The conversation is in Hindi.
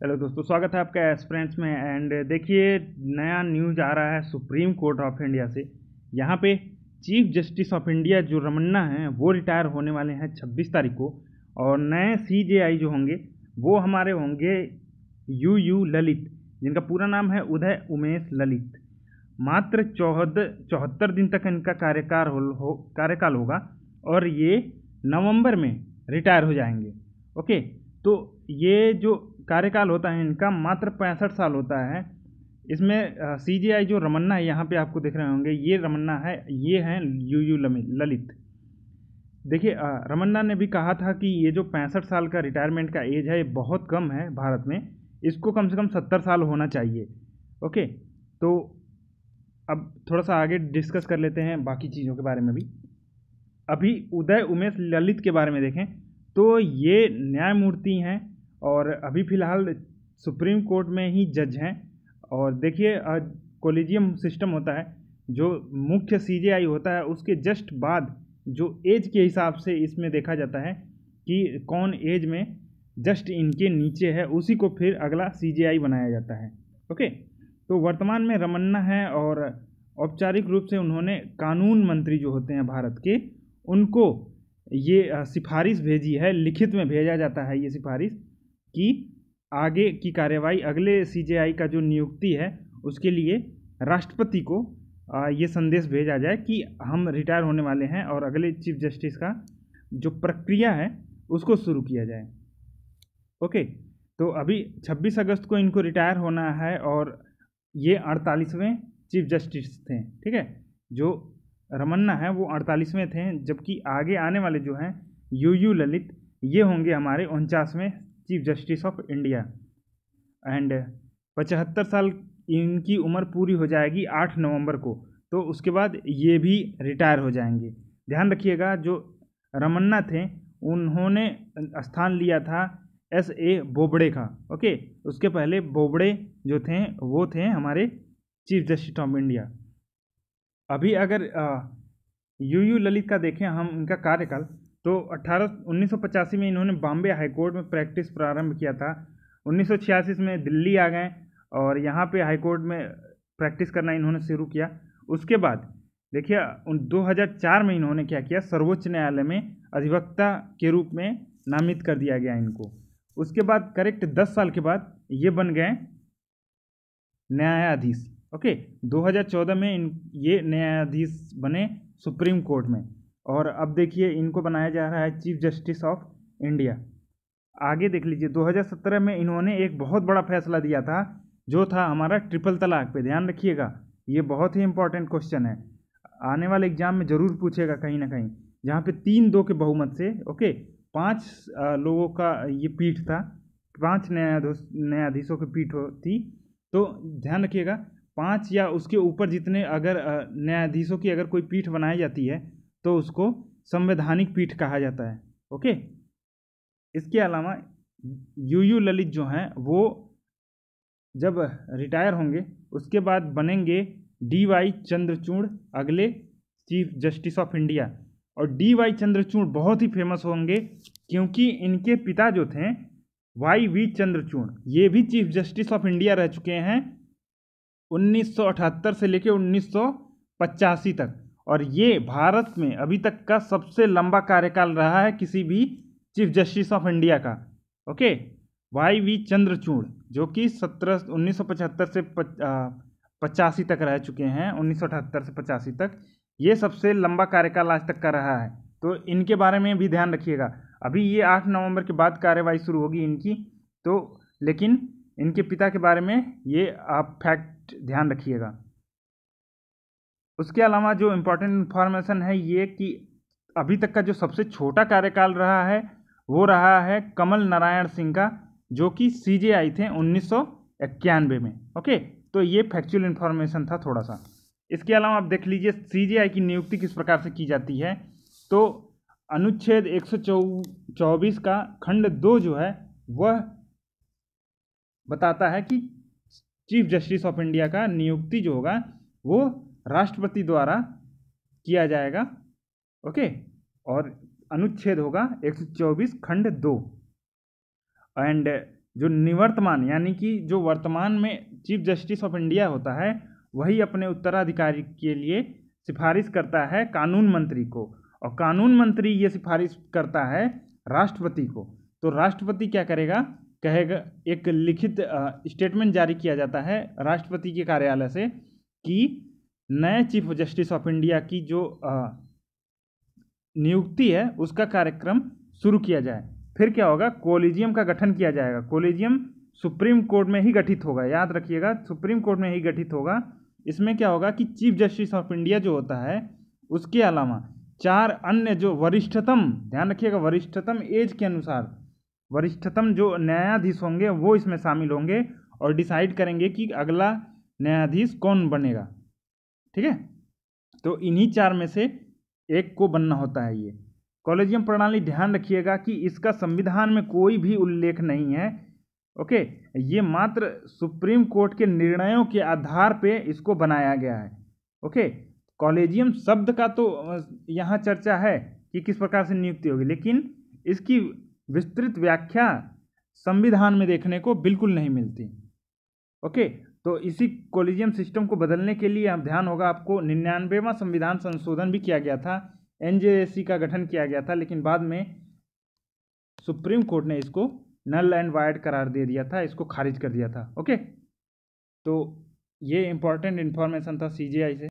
हेलो दोस्तों स्वागत है आपका एस्प्रेंट्स में। एंड देखिए नया न्यूज़ आ रहा है सुप्रीम कोर्ट ऑफ़ इंडिया से। यहाँ पे चीफ जस्टिस ऑफ़ इंडिया जो रमन्ना हैं वो रिटायर होने वाले हैं 26 तारीख को। और नए सीजेआई जो होंगे वो हमारे होंगे यू यू ललित जिनका पूरा नाम है उदय उमेश ललित। मात्र चौहद चौहत्तर दिन तक इनका कार्यकाल हो, हो कार्यकाल होगा और ये नवंबर में रिटायर हो जाएँगे। ओके तो ये जो कार्यकाल होता है, इनका मात्र पैंसठ साल होता है। इसमें सी जी आई जो रमन्ना है, यहाँ पे आपको देख रहे होंगे, ये रमन्ना है, ये हैं यू यू ललित। देखिए रमन्ना ने भी कहा था कि ये जो पैंसठ साल का रिटायरमेंट का एज है, ये बहुत कम है भारत में, इसको कम से कम सत्तर साल होना चाहिए, ओके? तो अब थोड़ा सा आगे डिस्कस कर लेते हैं बाकी चीज़ों के बारे में भी। अभी उदय उमेश ललित के बारे में देखें तो ये न्यायमूर्ति हैं और अभी फ़िलहाल सुप्रीम कोर्ट में ही जज हैं। और देखिए कोलिजियम सिस्टम होता है, जो मुख्य सीजेआई होता है, उसके जस्ट बाद जो एज के हिसाब से इसमें देखा जाता है कि कौन एज में जस्ट इनके नीचे है, उसी को फिर अगला सीजेआई बनाया जाता है। ओके? तो वर्तमान में रमन्ना है और औपचारिक रूप से उन्होंने कानून मंत्री जो होते हैं भारत के, उनको ये सिफारिश भेजी है, लिखित में भेजा जाता है ये सिफारिश। कि आगे की कार्यवाही, अगले सीजेआई का जो नियुक्ति है, उसके लिए राष्ट्रपति को ये संदेश भेजा जाए कि हम रिटायर होने वाले हैं और अगले चीफ जस्टिस का जो प्रक्रिया है, उसको शुरू किया जाए। ओके तो अभी 26 अगस्त को इनको रिटायर होना है और ये अड़तालीसवें चीफ जस्टिस थे, ठीक है? जो रमन्ना है, वो अड़तालीसवें थे, जबकि आगे आने वाले जो हैं, यू यू ललित, ये होंगे हमारे उनचासवें chief justice of India. And पचहत्तर साल इनकी उम्र पूरी हो जाएगी आठ नवंबर को तो उसके बाद ये भी रिटायर हो जाएँगे। ध्यान रखिएगा, जो रमन्ना थे, उन्होंने स्थान लिया था एस ए बोबड़े का, ओके? उसके पहले बोबड़े जो थे, वो थे हमारे चीफ जस्टिस ऑफ़ इंडिया। अभी अगर यू यू ललित का देखें, हम इनका कार्यकाल तो अट्ठारह उन्नीस में इन्होंने बॉम्बे हाईकोर्ट में प्रैक्टिस प्रारंभ किया था। उन्नीस में दिल्ली आ गए और यहाँ पे हाईकोर्ट में प्रैक्टिस करना इन्होंने शुरू किया। उसके बाद, देखिए, उन 2004 में इन्होंने क्या किया? सर्वोच्च न्यायालय में अधिवक्ता के रूप में नामित कर दिया गया इनको। उसके बाद करेक्ट 10 साल के बाद ये बन गए न्यायाधीश। ओके 2014 में इन, ये न्यायाधीश बने सुप्रीम कोर्ट में। और अब देखिए इनको बनाया जा रहा है चीफ जस्टिस ऑफ़ इंडिया। आगे देख लीजिए 2017 में इन्होंने एक बहुत बड़ा फैसला दिया था, जो था हमारा ट्रिपल तलाक पे। ध्यान रखिएगा, ये बहुत ही इंपॉर्टेंट क्वेश्चन है। आने वाले एग्ज़ाम में ज़रूर पूछेगा कहीं ना कहीं, जहाँ पे तीन दो के बहुमत से, ओके, पाँच लोगों का ये पीठ था, पाँच न्यायाधीश, न्यायाधीशों की पीठ थी। तो ध्यान रखिएगा, पाँच या उसके ऊपर जितने अगर न्यायाधीशों की अगर कोई पीठ बनाई जाती है तो उसको संवैधानिक पीठ कहा जाता है। ओके? इसके अलावा यू यू ललित जो हैं, वो जब रिटायर होंगे, उसके बाद बनेंगे डी वाई चंद्रचूड़, अगले चीफ जस्टिस ऑफ़ इंडिया। और डी वाई चंद्रचूड़ बहुत ही फ़ेमस होंगे, क्योंकि इनके पिता जो थे, वाई वी चंद्रचूड़, ये भी चीफ जस्टिस ऑफ़ इंडिया रह चुके हैं 1978 से लेकर उन्नीस सौ पचासी तक। और ये भारत में अभी तक का सबसे लंबा कार्यकाल रहा है किसी भी चीफ जस्टिस ऑफ़ इंडिया का, ओके? वाई वी चंद्रचूड़, जो कि सत्रह, उन्नीस से पचासी तक रह चुके हैं, उन्नीस सौ अठहत्तर से पचासी तक, ये सबसे लंबा कार्यकाल आज तक का रहा है। तो इनके बारे में भी ध्यान रखिएगा। अभी ये आठ नवंबर के बाद कार्यवाही शुरू होगी इनकी तो लेकिन इनके पिता के बारे में ये आप फैक्ट ध्यान रखिएगा। उसके अलावा जो इम्पोर्टेंट इन्फॉर्मेशन है ये कि अभी तक का जो सबसे छोटा कार्यकाल रहा है, वो रहा है कमल नारायण सिंह का, जो कि सी जे आई थे उन्नीस सौ इक्यानवे में ओके तो ये फैक्चुअल इन्फॉर्मेशन था थोड़ा सा इसके अलावा आप देख लीजिए सी जे आई की नियुक्ति किस प्रकार से की जाती है? तो अनुच्छेद एक चौबीस का खंड दो जो है, वह बताता है कि चीफ जस्टिस ऑफ़ इंडिया का नियुक्ति जो होगा, वो राष्ट्रपति द्वारा किया जाएगा, ओके? और अनुच्छेद होगा 124 खंड दो। एंड जो निवर्तमान, यानी कि जो वर्तमान में चीफ जस्टिस ऑफ़ इंडिया होता है, वही अपने उत्तराधिकारी के लिए सिफारिश करता है कानून मंत्री को। और कानून मंत्री ये सिफारिश करता है राष्ट्रपति को। तो राष्ट्रपति क्या करेगा? कहेगा, एक लिखित स्टेटमेंट जारी किया जाता है राष्ट्रपति के कार्यालय से कि नए चीफ जस्टिस ऑफ़ इंडिया की जो नियुक्ति है, उसका कार्यक्रम शुरू किया जाए। फिर क्या होगा? कोलिजियम का गठन किया जाएगा। कोलिजियम सुप्रीम कोर्ट में ही गठित होगा। याद रखिएगा, सुप्रीम कोर्ट में ही गठित होगा। इसमें क्या होगा कि चीफ जस्टिस ऑफ़ इंडिया जो होता है, उसके अलावा चार अन्य जो वरिष्ठतम, ध्यान रखिएगा, वरिष्ठतम एज के अनुसार, वरिष्ठतम जो न्यायाधीश होंगे, वो इसमें शामिल होंगे और डिसाइड करेंगे कि अगला न्यायाधीश कौन बनेगा। ठीक है? तो इन्हीं चार में से एक को बनना होता है ये। कॉलेजियम प्रणाली, ध्यान रखिएगा कि इसका संविधान में कोई भी उल्लेख नहीं है, ओके? ये मात्र सुप्रीम कोर्ट के निर्णयों के आधार पे इसको बनाया गया है, ओके? कॉलेजियम शब्द का तो यहाँ चर्चा है कि किस प्रकार से नियुक्ति होगी, लेकिन इसकी विस्तृत व्याख्या संविधान में देखने को बिल्कुल नहीं मिलती, ओके? तो इसी कोलिजियम सिस्टम को बदलने के लिए ध्यान होगा आपको निन्यानवेवा संविधान संशोधन भी किया गया था, एन का गठन किया गया था, लेकिन बाद में सुप्रीम कोर्ट ने इसको नल एंड वाइड करार दे दिया था, इसको खारिज कर दिया था। ओके? तो ये इंपॉर्टेंट इन्फॉर्मेशन था सीजीआई से।